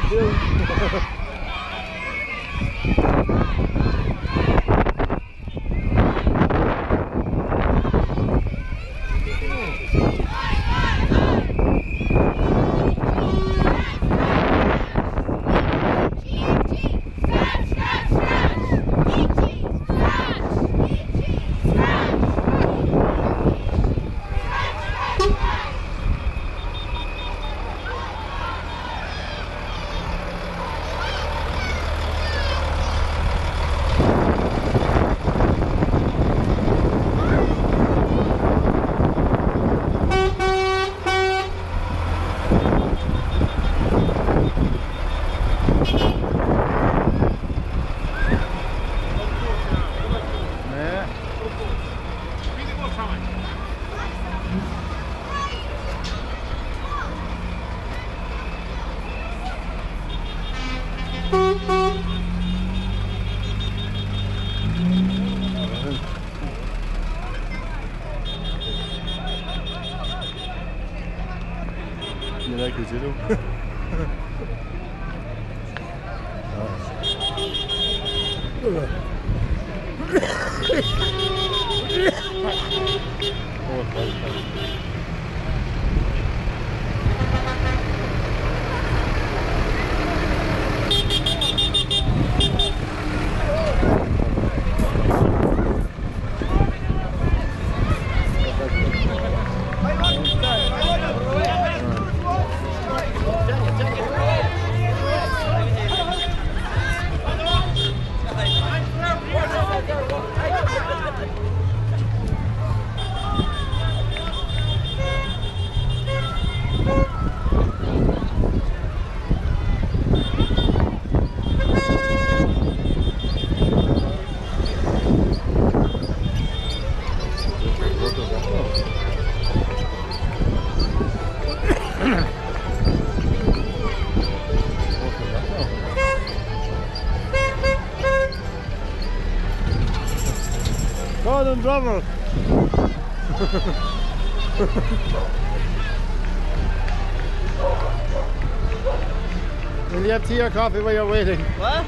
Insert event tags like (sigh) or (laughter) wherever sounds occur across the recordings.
big cup (laughs) ないけど。Oh, my God. Gordon Drummer. Will you have tea or coffee while you're waiting? What?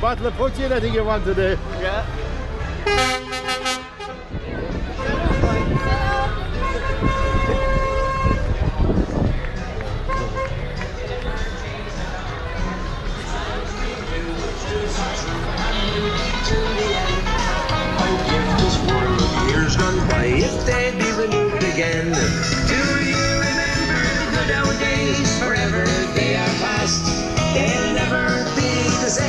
Bottle of poutine I think you want today. Yeah.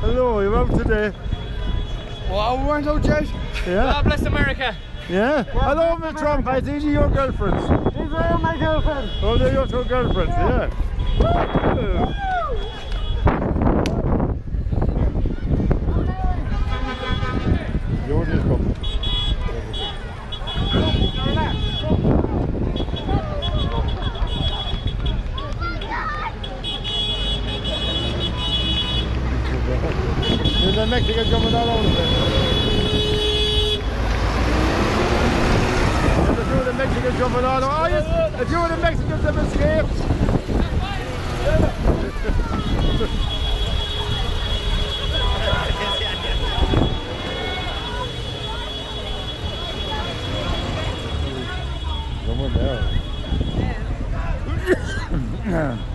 Hello, you're out today. Well, we weren't out yet. Yeah, God bless America. yeah. Hello, Miss Trump. I see your girlfriends. These are my girlfriends. Oh, they're your two girlfriends, yeah. You're welcome. Jumping all over. Oh, yes. If you were the Mexicans, have escaped. Someone there.